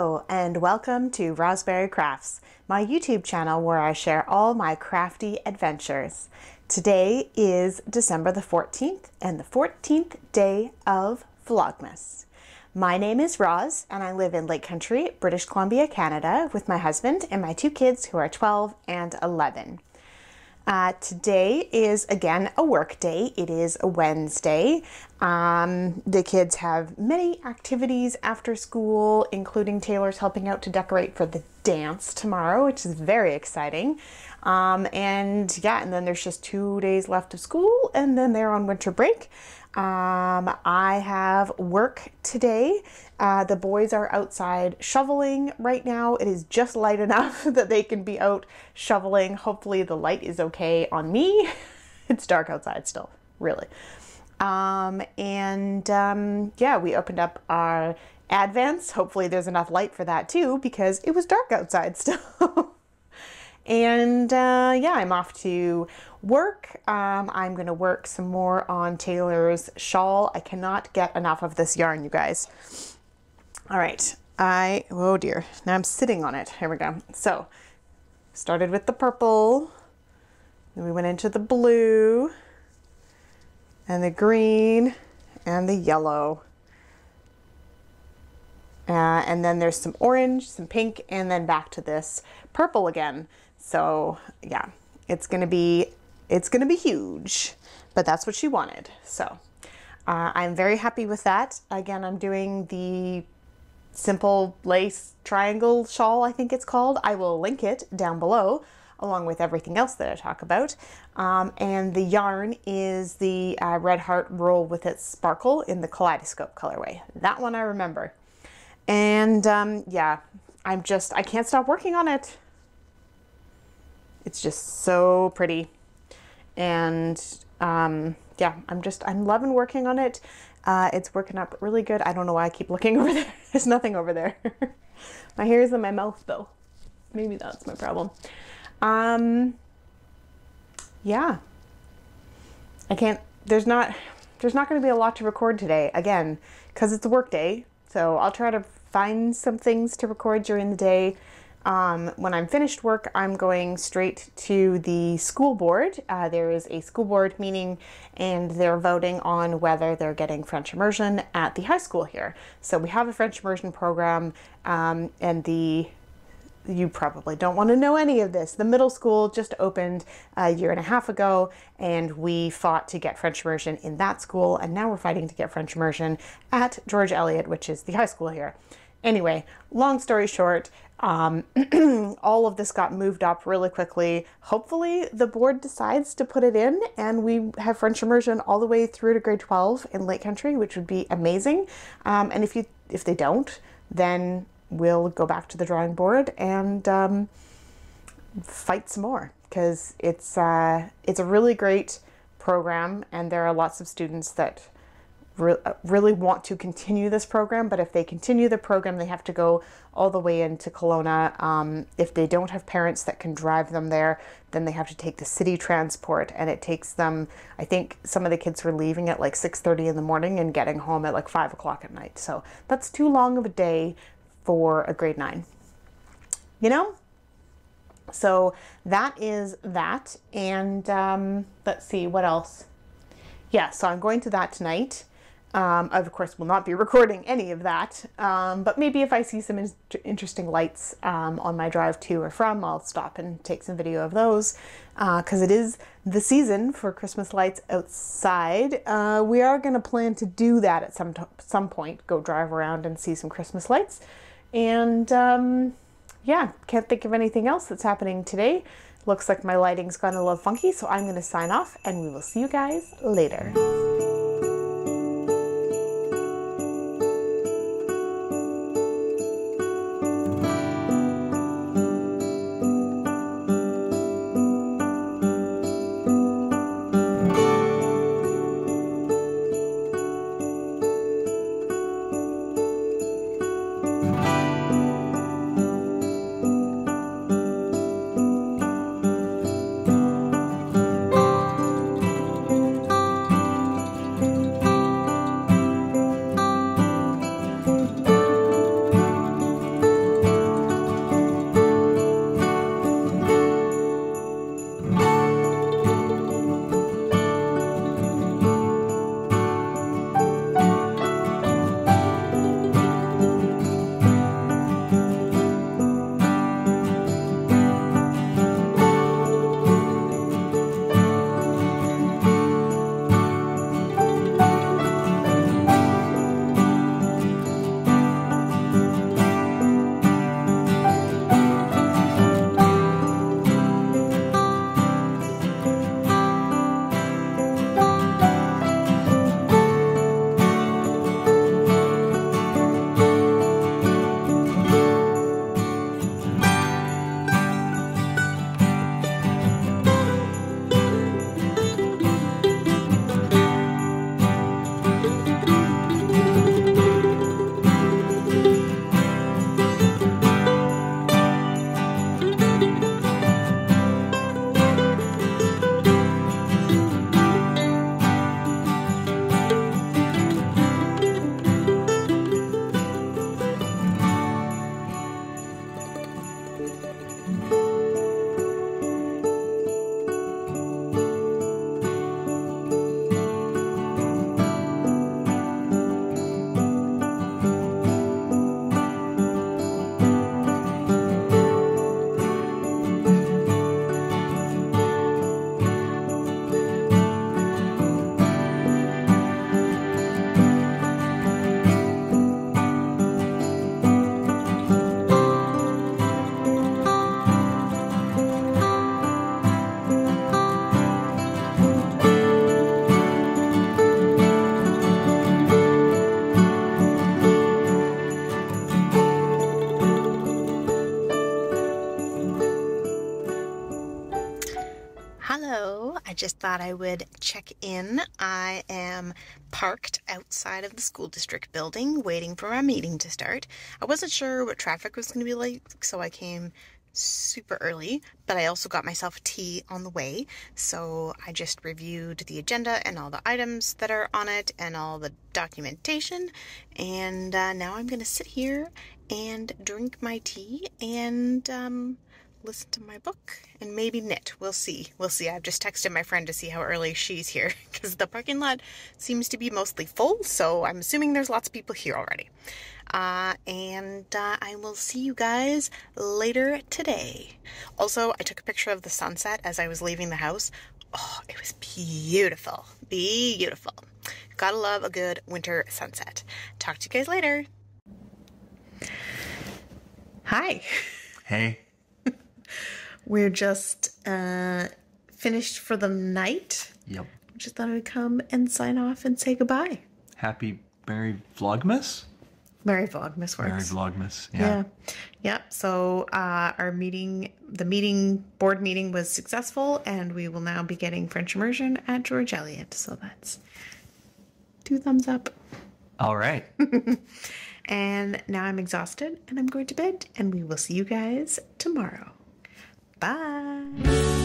Hello, and welcome to Rosberry Crafts, my YouTube channel where I share all my crafty adventures. Today is December the 14th and the 14th day of Vlogmas. My name is Roz, and I live in Lake Country, British Columbia, Canada, with my husband and my two kids who are 12 and 11. Uh, today is again a work day. It is a Wednesday. Um, the kids have many activities after school, including Taylor's helping out to decorate for the dance tomorrow, which is very exciting. Um, and yeah, and then there's just two days left of school, and then they're on winter break. Um, I have work today. Uh, the boys are outside shoveling right now. It is just light enough that they can be out shoveling. Hopefully, the light is okay on me. it's dark outside still, really. Um, and um, yeah, we opened up our advents. Hopefully, there's enough light for that too because it was dark outside still. And uh, yeah, I'm off to work. Um, I'm going to work some more on Taylor's shawl. I cannot get enough of this yarn, you guys. All right. I, oh dear, now I'm sitting on it. Here we go. So, started with the purple, then we went into the blue, and the green, and the yellow. Uh, and then there's some orange, some pink, and then back to this purple again. So yeah, it's gonna be it's gonna be huge, but that's what she wanted. So uh, I'm very happy with that. Again, I'm doing the simple lace triangle shawl, I think it's called. I will link it down below along with everything else that I talk about. Um, and the yarn is the uh, Red Heart Roll with its sparkle in the Kaleidoscope colorway. That one I remember. And um, yeah, I'm just, I can't stop working on it. It's just so pretty. And um, yeah, I'm just, I'm loving working on it. Uh, it's working up really good. I don't know why I keep looking over there. There's nothing over there. my hair is in my mouth though. Maybe that's my problem. Um, yeah. I can't, there's not, there's not going to be a lot to record today. Again, because it's a work day. So I'll try to find some things to record during the day. Um, when I'm finished work, I'm going straight to the school board. Uh, there is a school board meeting and they're voting on whether they're getting French immersion at the high school here. So we have a French immersion program um, and the you probably don't want to know any of this. The middle school just opened a year and a half ago, and we fought to get French immersion in that school, and now we're fighting to get French immersion at George Elliot, which is the high school here. Anyway, long story short, um, all of this got moved up really quickly. Hopefully, the board decides to put it in, and we have French immersion all the way through to grade 12 in Lake Country, which would be amazing. Um, and if you if they don't, then we'll go back to the drawing board and um, fight some more because it's uh, it's a really great program, and there are lots of students that re really want to continue this program, but if they continue the program, they have to go all the way into Kelowna. Um, if they don't have parents that can drive them there, then they have to take the city transport, and it takes them. I think some of the kids were leaving at like 6:30 in the morning and getting home at like five o'clock at night. So that's too long of a day for a grade nine. You know. So that is that, and um, let's see what else. Yeah, so I'm going to that tonight. Um, of course, will not be recording any of that, um, but maybe if I see some in interesting lights um, on my drive to or from, I'll stop and take some video of those because uh, it is the season for Christmas lights outside. Uh, we are going to plan to do that at some some point, go drive around and see some Christmas lights. And um, yeah, can't think of anything else that's happening today. Looks like my lighting's gone a little funky, so I'm going to sign off and we will see you guys later. Just thought I would check in. I am parked outside of the school district building waiting for my meeting to start. I wasn't sure what traffic was going to be like, so I came super early, but I also got myself tea on the way. So I just reviewed the agenda and all the items that are on it and all the documentation. And uh, now I'm going to sit here and drink my tea and um, listen to my book and maybe knit. We'll see. We'll see. I've just texted my friend to see how early she's here because the parking lot seems to be mostly full. So I'm assuming there's lots of people here already. Uh, and uh, I will see you guys later today. Also, I took a picture of the sunset as I was leaving the house. Oh, it was beautiful. Beautiful. Gotta love a good winter sunset. Talk to you guys later. Hi. Hey. We're just uh, finished for the night. Yep. Just thought I'd come and sign off and say goodbye. Happy Merry Vlogmas? Merry Vlogmas works. Merry Vlogmas. Yeah. Yeah. Yep. So uh, our meeting, the meeting board meeting was successful, and we will now be getting French immersion at George Elliot. So that's two thumbs up. All right. And now I'm exhausted, and I'm going to bed. And we will see you guys tomorrow. Bye.